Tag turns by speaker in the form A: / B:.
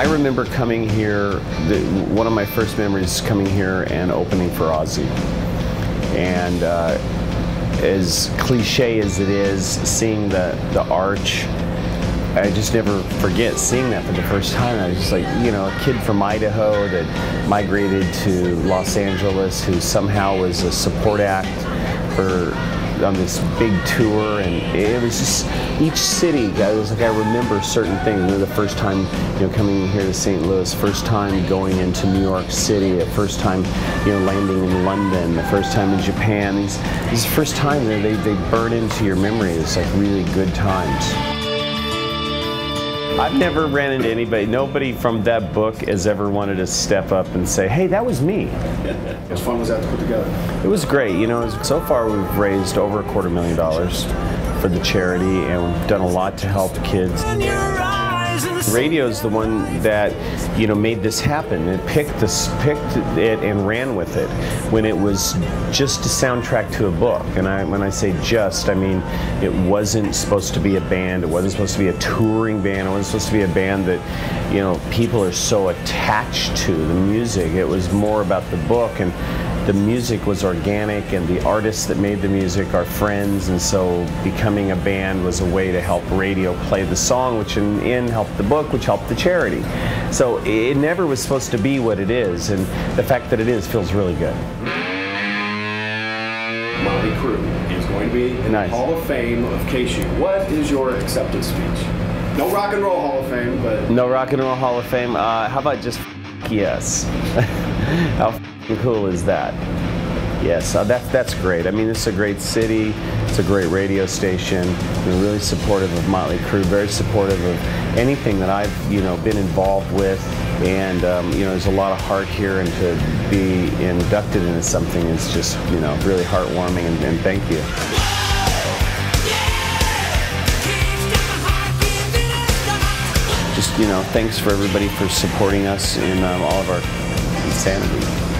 A: I remember coming here, the, one of my first memories coming here and opening for Ozzy. And uh, as cliche as it is, seeing the, the arch, I just never forget seeing that for the first time. I was just like, you know, a kid from Idaho that migrated to Los Angeles who somehow was a support act for on this big tour, and it was just each city. I was like, I remember certain things. You know, the first time, you know, coming here to St. Louis, first time going into New York City, the first time, you know, landing in London, the first time in Japan. These, these first time they, they burn into your memory. It's like really good times. I've never ran into anybody, nobody from that book has ever wanted to step up and say, hey, that was me.
B: How fun was that to put together?
A: It was great. You know, so far we've raised over a quarter million dollars for the charity and we've done a lot to help kids. Radio is the one that you know made this happen. It picked this, picked it, and ran with it when it was just a soundtrack to a book. And I, when I say just, I mean it wasn't supposed to be a band. It wasn't supposed to be a touring band. It wasn't supposed to be a band that you know people are so attached to the music. It was more about the book and the music was organic and the artists that made the music are friends and so becoming a band was a way to help radio play the song which in, in helped the book which helped the charity so it never was supposed to be what it is and the fact that it is feels really good
B: Motley Crue is going to be in
A: Nice.
B: the Hall of Fame of KSHE. What is your acceptance speech? No Rock and Roll Hall of Fame, but
A: no rock and roll hall of fame uh, how about just yes cool is that Yes, uh, that, that's great. I mean, it's a great city. It's a great radio station. We're really supportive of Motley Crue. Very supportive of anything that I've you know been involved with. And um, you know, there's a lot of heart here, and to be inducted into something is just you know really heartwarming. And, and thank you. Just you know, thanks for everybody for supporting us in um, all of our insanity.